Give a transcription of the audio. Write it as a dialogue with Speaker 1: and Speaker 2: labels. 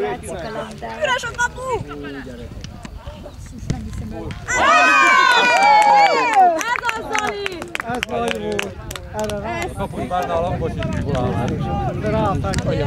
Speaker 1: játszik a labdával.
Speaker 2: Üres a kapu! Ez az, Dani!
Speaker 3: Ez nagy volt. Erre rá.
Speaker 4: Kapunk benne a lapos is,
Speaker 3: De ráfekk, hogy.